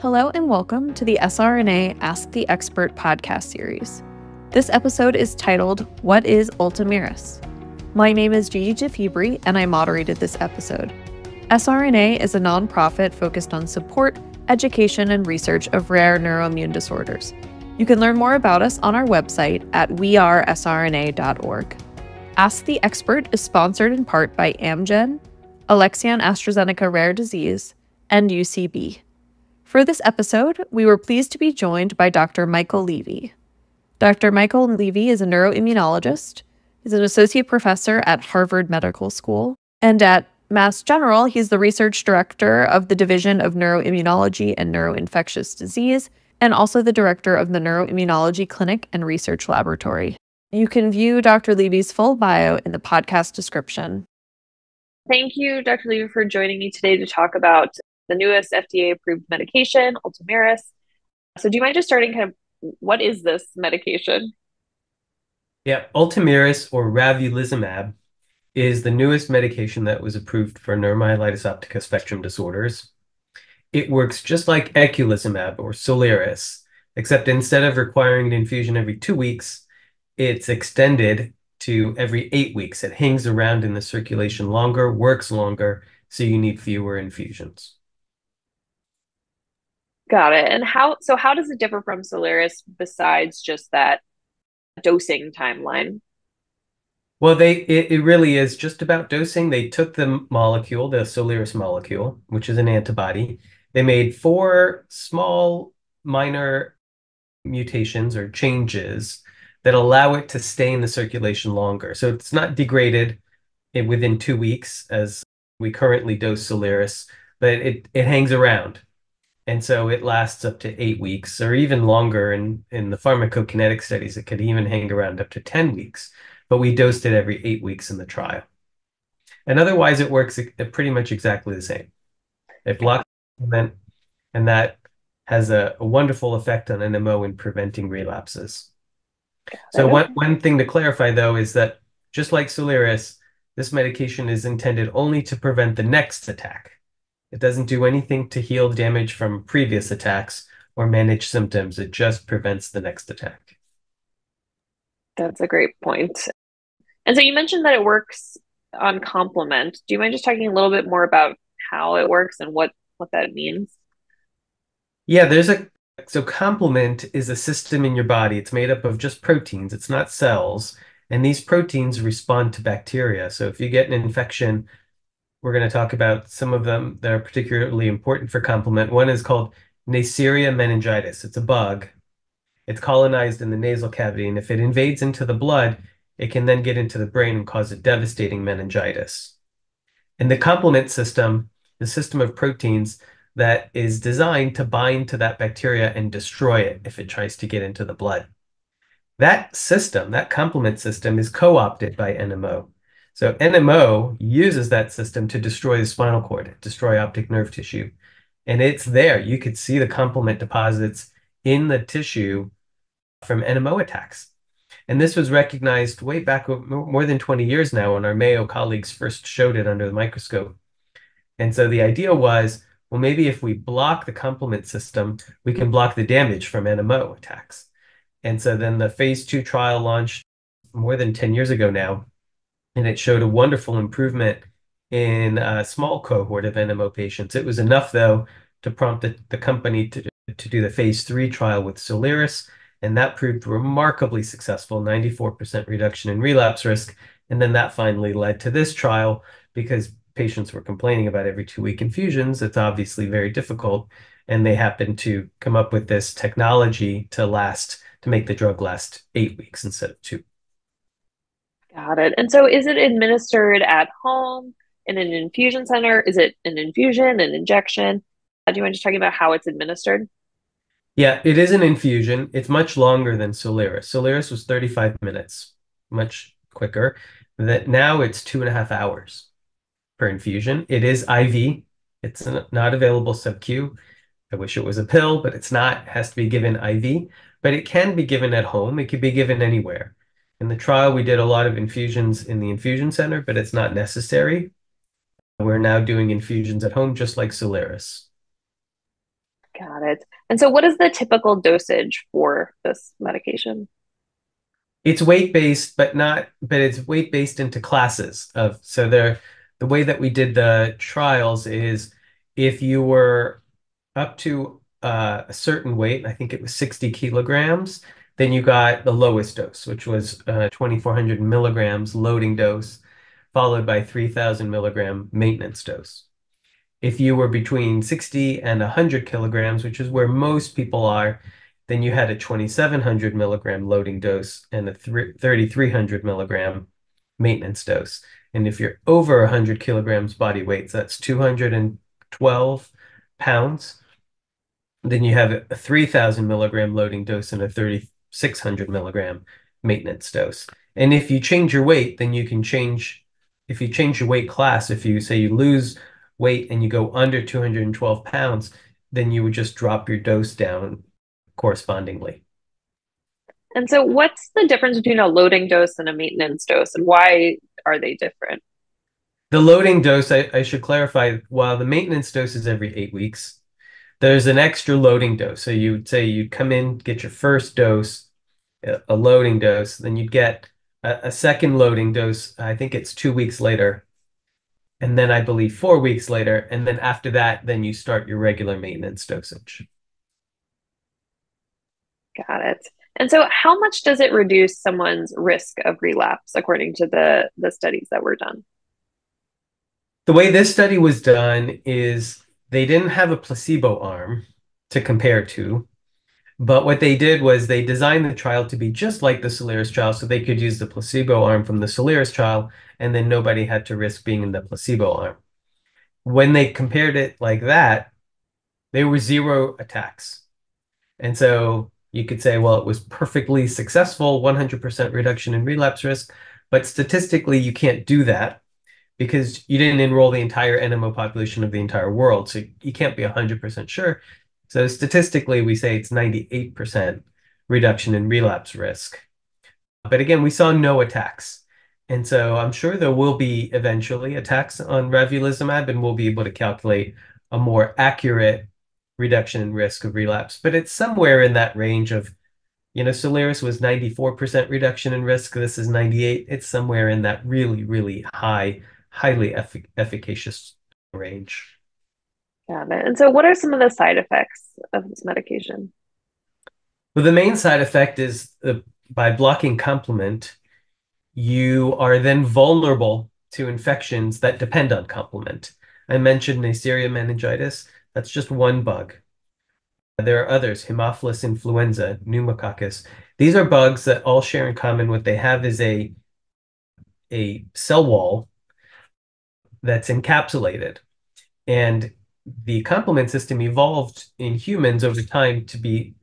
Hello and welcome to the SRNA Ask the Expert podcast series. This episode is titled What is Ultomiris? My name is GG deFiebre and I moderated this episode. SRNA is a nonprofit focused on support, education, and research of rare neuroimmune disorders. You can learn more about us on our website at wearesrna.org. Ask the Expert is sponsored in part by Amgen, Alexion AstraZeneca Rare Disease, and UCB. For this episode, we were pleased to be joined by Dr. Michael Levy. Dr. Michael Levy is a neuroimmunologist. He's an associate professor at Harvard Medical School. And at Mass General, he's the research director of the Division of Neuroimmunology and Neuroinfectious Disease, and also the director of the Neuroimmunology Clinic and Research Laboratory. You can view Dr. Levy's full bio in the podcast description. Thank you, Dr. Levy, for joining me today to talk about the newest FDA approved medication, Ultomiris. So, do you mind just starting kind of what is this medication? Yeah, Ultomiris or ravulizumab is the newest medication that was approved for neuromyelitis optica spectrum disorders. It works just like eculizumab or Soliris, except instead of requiring an infusion every two weeks, it's extended to every eight weeks. It hangs around in the circulation longer, works longer, so you need fewer infusions. Got it. And how so how does it differ from Soliris besides just that dosing timeline? Well, they it, it really is just about dosing. They took the molecule, the Soliris molecule, which is an antibody. They made four small minor mutations or changes that allow it to stay in the circulation longer. So it's not degraded within two weeks as we currently dose Soliris, but it, it hangs around and so it lasts up to eight weeks or even longer. In, in the pharmacokinetic studies, it could even hang around up to 10 weeks, but we dosed it every eight weeks in the trial. And otherwise, it works pretty much exactly the same. It blocks and that has a, a, wonderful effect on NMO in preventing relapses. So one, one thing to clarify, though, is that just like Soliris, this medication is intended only to prevent the next attack. It doesn't do anything to heal damage from previous attacks or manage symptoms. It just prevents the next attack. That's a great point. And so you mentioned that it works on complement. Do you mind just talking a little bit more about how it works and what what that means? Yeah, there's a so complement is a system in your body. It's made up of just proteins. It's not cells. And these proteins respond to bacteria. So if you get an infection we're going to talk about some of them that are particularly important for complement. One is called Neisseria meningitis. It's a bug. It's colonized in the nasal cavity, and if it invades into the blood, it can then get into the brain and cause a devastating meningitis. And the complement system, the system of proteins that is designed to bind to that bacteria and destroy it if it tries to get into the blood. That system, that complement system, is co-opted by NMO. So NMO uses that system to destroy the spinal cord, destroy optic nerve tissue. And it's there. You could see the complement deposits in the tissue from NMO attacks. And this was recognized way back more than 20 years now when our Mayo colleagues first showed it under the microscope. And so the idea was, well, maybe if we block the complement system, we can block the damage from NMO attacks. And so then the phase two trial launched more than 10 years ago now and it showed a wonderful improvement in a small cohort of NMO patients. It was enough, though, to prompt the, the company to, to do the phase three trial with Soliris, and that proved remarkably successful 94% reduction in relapse risk. And then that finally led to this trial because patients were complaining about every two week infusions. It's obviously very difficult. And they happened to come up with this technology to last, to make the drug last eight weeks instead of two. Got it. And so is it administered at home in an infusion center? Is it an infusion, an injection? Uh, do you mind just talking about how it's administered? Yeah, it is an infusion. It's much longer than Soliris. Soliris was 35 minutes, much quicker. That now it's two and a half hours per infusion. It is IV. It's not available sub-Q. I wish it was a pill, but it's not. It has to be given IV, but it can be given at home. It could be given anywhere. In the trial, we did a lot of infusions in the infusion center, but it's not necessary. We're now doing infusions at home, just like Soliris. Got it. And so what is the typical dosage for this medication? It's weight-based, but not, but it's weight-based into classes of, so there, the way that we did the trials is if you were up to uh, a certain weight, I think it was 60 kilograms, then you got the lowest dose, which was uh, 2400 milligrams loading dose, followed by 3000 milligram maintenance dose. If you were between 60 and 100 kilograms, which is where most people are, then you had a 2700 milligram loading dose and a 3300 milligram maintenance dose. And if you're over 100 kilograms body weight, so that's 212 pounds, then you have a 3000 milligram loading dose and a 3600 milligram maintenance dose. And if you change your weight, then you can change, if you change your weight class, if you say you lose weight and you go under 212 pounds, then you would just drop your dose down correspondingly. And so, what's the difference between a loading dose and a maintenance dose, and why are they different? The loading dose, I, I should clarify, while the maintenance dose is every eight weeks, there's an extra loading dose. So you would say you'd come in, get your first dose, a loading dose, then you'd get a, a second loading dose. I think it's two weeks later. And then I believe four weeks later. And then after that, then you start your regular maintenance dosage. Got it. And so how much does it reduce someone's risk of relapse according to the, the studies that were done? The way this study was done is they didn't have a placebo arm to compare to. But what they did was they designed the trial to be just like the Soliris trial, so they could use the placebo arm from the Soliris trial, and then nobody had to risk being in the placebo arm. When they compared it like that, there were zero attacks. And so you could say, well, it was perfectly successful, 100% reduction in relapse risk. But statistically, you can't do that because you didn't enroll the entire NMO population of the entire world. So you can't be 100% sure. So statistically, we say it's 98% reduction in relapse risk. But again, we saw no attacks. And so I'm sure there will be eventually attacks on ravulizumab, and we'll be able to calculate a more accurate reduction in risk of relapse. But it's somewhere in that range of, you know, Soliris was 94% reduction in risk. This is 98. It's somewhere in that really, really high highly effic efficacious range. Got it. And so, what are some of the side effects of this medication? Well, the main side effect is uh, by blocking complement, you are then vulnerable to infections that depend on complement. I mentioned Neisseria meningitis. That's just one bug. There are others, Haemophilus influenza, pneumococcus. These are bugs that all share in common. What they have is a, a cell wall that's encapsulated. And the complement system evolved in humans over time to be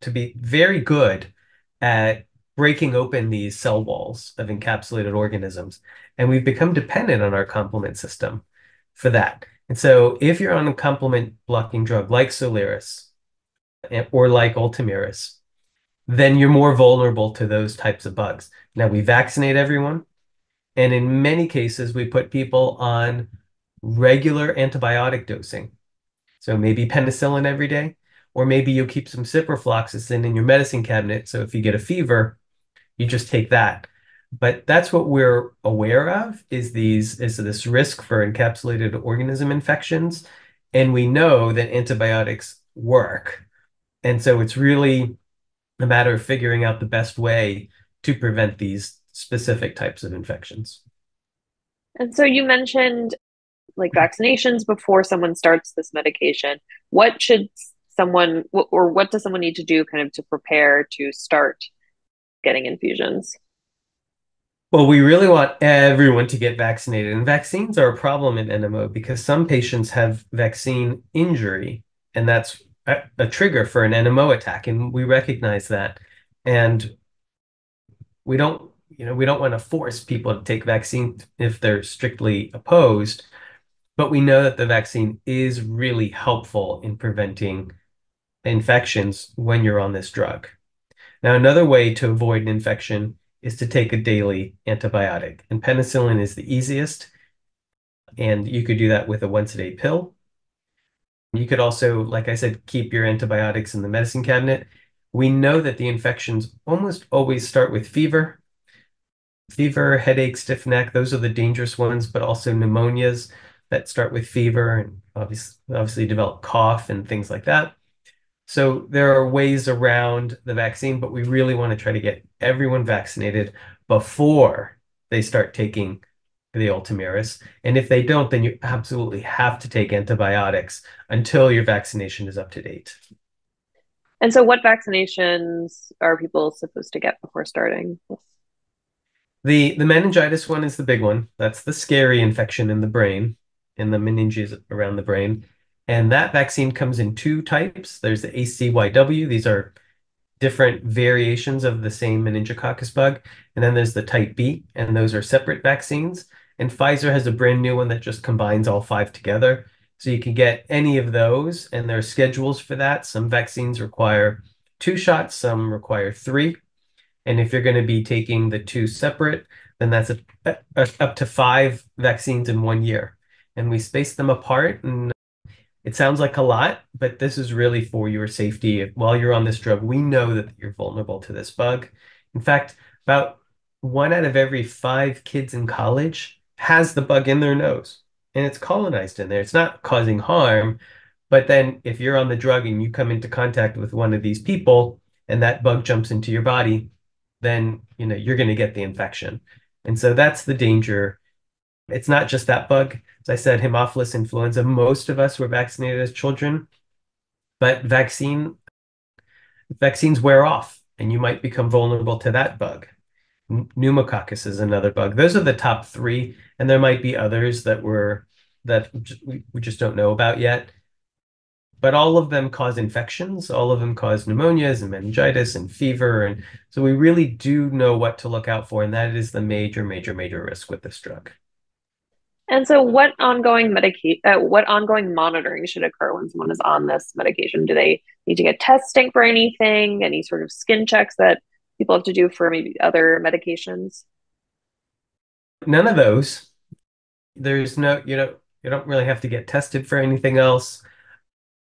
to be very good at breaking open these cell walls of encapsulated organisms. And we've become dependent on our complement system for that. And so if you're on a complement blocking drug like Soliris eh, or like Ultomiris, then you're more vulnerable to those types of bugs. Now we vaccinate everyone. And in many cases, we put people on regular antibiotic dosing. So maybe penicillin every day, or maybe you keep some ciprofloxacin in your medicine cabinet. So if you get a fever, you just take that. But that's what we're aware of is these is this risk for encapsulated organism infections. And we know that antibiotics work. And so it's really a matter of figuring out the best way to prevent these specific types of infections. And so you mentioned like vaccinations before someone starts this medication. What should someone or what does someone need to do kind of to prepare to start getting infusions? Well, we really want everyone to get vaccinated. And vaccines are a problem in NMO because some patients have vaccine injury, and that's a, a trigger for an NMO attack. And we recognize that. And we don't you know, we don't want to force people to take vaccine if they're strictly opposed, but we know that the vaccine is really helpful in preventing infections when you're on this drug. Now, another way to avoid an infection is to take a daily antibiotic, and penicillin is the easiest. And you could do that with a once a day pill. You could also, like I said, keep your antibiotics in the medicine cabinet. We know that the infections almost always start with fever. Fever, headache, stiff neck, those are the dangerous ones, but also pneumonias that start with fever and obviously, obviously develop cough and things like that. So there are ways around the vaccine, but we really want to try to get everyone vaccinated before they start taking the Ultomiris. And if they don't, then you absolutely have to take antibiotics until your vaccination is up to date. And so, what vaccinations are people supposed to get before starting? The the meningitis one is the big one. That's the scary infection in the brain, in the meninges around the brain. And that vaccine comes in two types. There's the ACYW. These are different variations of the same meningococcus bug. And then there's the type B, and those are separate vaccines. And Pfizer has a brand new one that just combines all five together. So you can get any of those, and there are schedules for that. Some vaccines require two shots, some require three. And if you're going to be taking the two separate, then that's a, a, up to five vaccines in one year. And we space them apart. And it sounds like a lot, but this is really for your safety. While you're on this drug, we know that you're vulnerable to this bug. In fact, about one out of every five kids in college has the bug in their nose and it's colonized in there. It's not causing harm. But then if you're on the drug and you come into contact with one of these people and that bug jumps into your body, then you know you're going to get the infection. And so that's the danger. It's not just that bug. As I said, Haemophilus influenza, most of us were vaccinated as children, but vaccine vaccines wear off and you might become vulnerable to that bug. Pneumococcus is another bug. Those are the top three, and there might be others that were that we, we just don't know about yet. But all of them cause infections. All of them cause pneumonias and meningitis and fever, and so we really do know what to look out for, and that is the major, major, major risk with this drug. And so, what ongoing medication, uh, what ongoing monitoring should occur when someone is on this medication? Do they need to get testing for anything? Any sort of skin checks that people have to do for maybe other medications? None of those. There's no, you know, you don't really have to get tested for anything else.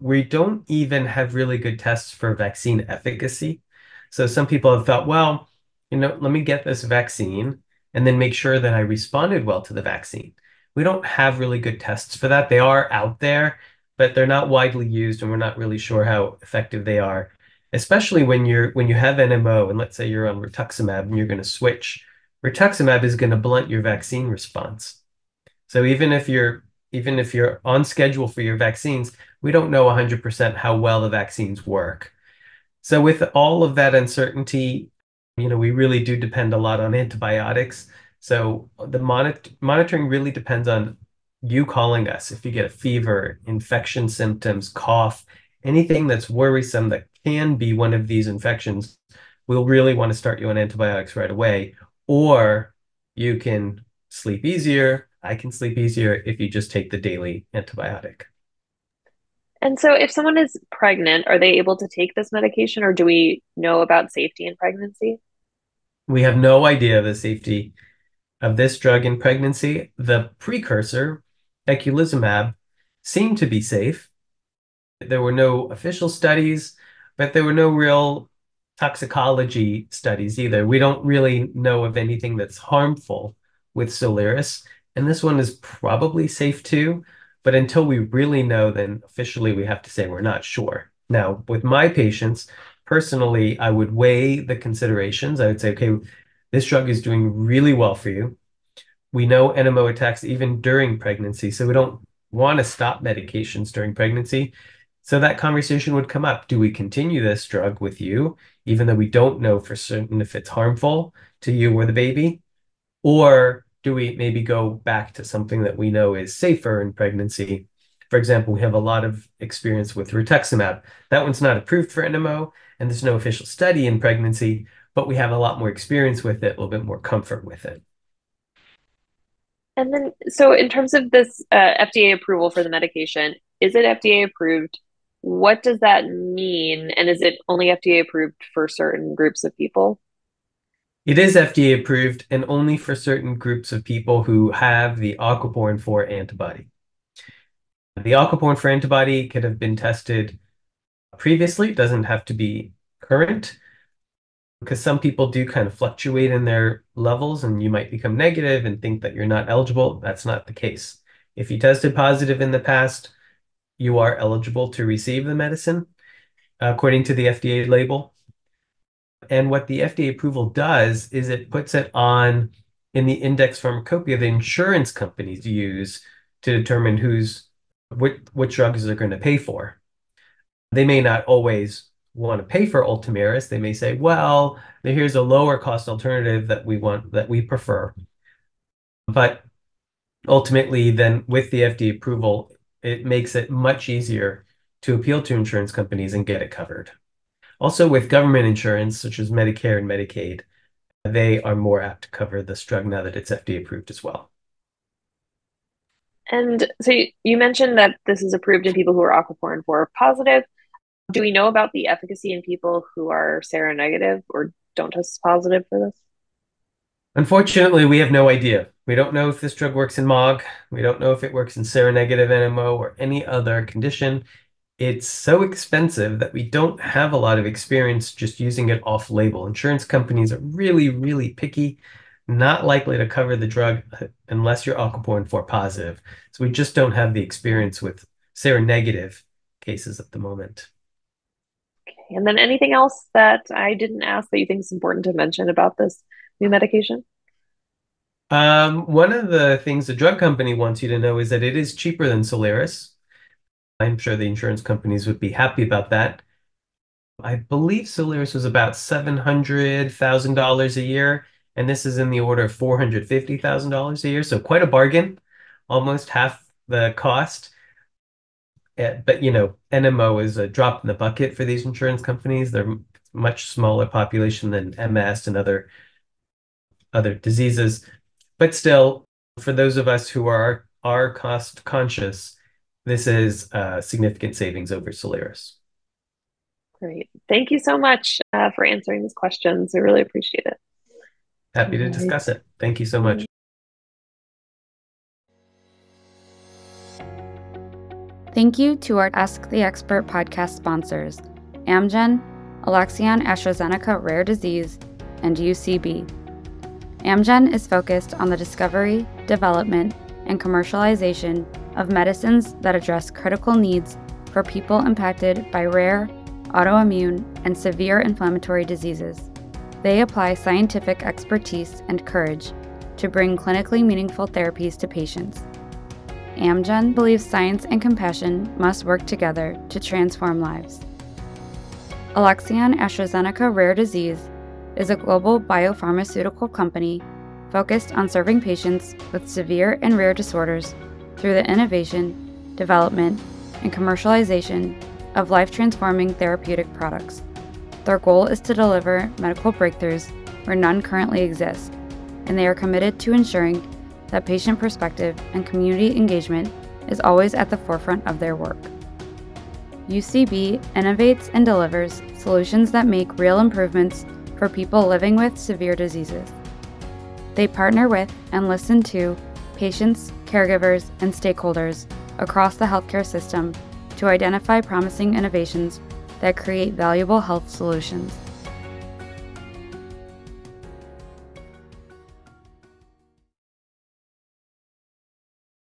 We don't even have really good tests for vaccine efficacy. So some people have thought, well, you know, let me get this vaccine and then make sure that I responded well to the vaccine. We don't have really good tests for that. They are out there, but they're not widely used and we're not really sure how effective they are especially when you're when you have NMO and let's say you're on rituximab and you're going to switch, rituximab is going to blunt your vaccine response. So even if you're even if you're on schedule for your vaccines, we don't know 100% how well the vaccines work. So with all of that uncertainty, you know, we really do depend a lot on antibiotics. So the monitor monitoring really depends on you calling us if you get a fever, infection symptoms, cough, anything that's worrisome that can be one of these infections, we'll really want to start you on antibiotics right away. Or you can sleep easier. I can sleep easier if you just take the daily antibiotic. And so, if someone is pregnant, are they able to take this medication, or do we know about safety in pregnancy? We have no idea of the safety of this drug in pregnancy. The precursor, eculizumab, seemed to be safe. There were no official studies but there were no real toxicology studies either. We don't really know of anything that's harmful with Soliris, and this one is probably safe too. But until we really know, then officially we have to say we're not sure. Now, with my patients, personally, I would weigh the considerations. I would say, okay, this drug is doing really well for you. We know NMO attacks even during pregnancy, so we don't want to stop medications during pregnancy. So that conversation would come up. Do we continue this drug with you, even though we don't know for certain if it's harmful to you or the baby? Or do we maybe go back to something that we know is safer in pregnancy? For example, we have a lot of experience with rituximab. That one's not approved for NMO, and there's no official study in pregnancy, but we have a lot more experience with it, a little bit more comfort with it. And then, so in terms of this uh, FDA approval for the medication, is it FDA approved what does that mean? And is it only FDA approved for certain groups of people? It is FDA approved and only for certain groups of people who have the aquaporin 4 antibody. The aquaporin 4 antibody could have been tested previously, it doesn't have to be current because some people do kind of fluctuate in their levels and you might become negative and think that you're not eligible. That's not the case. If you tested positive in the past, you are eligible to receive the medicine according to the FDA label. And what the FDA approval does is it puts it on in the index pharmacopoeia the insurance companies use to determine who's what what drugs they're going to pay for. They may not always want to pay for Ultomiris. They may say, well, here's a lower cost alternative that we want that we prefer. But ultimately, then with the FDA approval, it makes it much easier to appeal to insurance companies and get it covered. Also, with government insurance, such as Medicare and Medicaid, they are more apt to cover this drug now that it's FDA approved as well. And so you, mentioned that this is approved in people who are aquaporin 4 positive. Do we know about the efficacy in people who are seronegative or don't test positive for this? Unfortunately, we have no idea. We don't know if this drug works in MOG. We don't know if it works in seronegative NMO or any other condition it's so expensive that we don't have a lot of experience just using it off label. Insurance companies are really, really picky, not likely to cover the drug unless you're aquaporin 4 positive. So we just don't have the experience with seronegative cases at the moment. And then anything else that I didn't ask that you think is important to mention about this new medication? Um, one of the things the drug company wants you to know is that it is cheaper than Soliris. I'm sure the insurance companies would be happy about that. I believe Soliris was about $700,000 a year, and this is in the order of $450,000 a year. So quite a bargain, almost half the cost. Uh, but, you know, NMO is a drop in the bucket for these insurance companies. They're much smaller population than MS and other other diseases. But still, for those of us who are are cost conscious, this is uh, significant savings over Soliris. Great. Thank you so much uh, for answering these questions. I really appreciate it. Happy to discuss it. Thank you so much. Thank you to our Ask the Expert podcast sponsors Amgen, Alexion AstraZeneca Rare Disease, and UCB. Amgen is focused on the discovery, development, and commercialization of medicines that address critical needs for people impacted by rare, autoimmune, and severe inflammatory diseases. They apply scientific expertise and courage to bring clinically meaningful therapies to patients. Amgen believes science and compassion must work together to transform lives. Alexion AstraZeneca Rare Disease is a global biopharmaceutical company focused on serving patients with severe and rare disorders through the innovation, development, and commercialization of life transforming therapeutic products. Their goal is to deliver medical breakthroughs where none currently exist, and they are committed to ensuring that patient perspective and community engagement is always at the forefront of their work. UCB innovates and delivers solutions that make real improvements for people living with severe diseases. They partner with and listen to patients, caregivers, and stakeholders across the healthcare system to identify promising innovations that create valuable health solutions.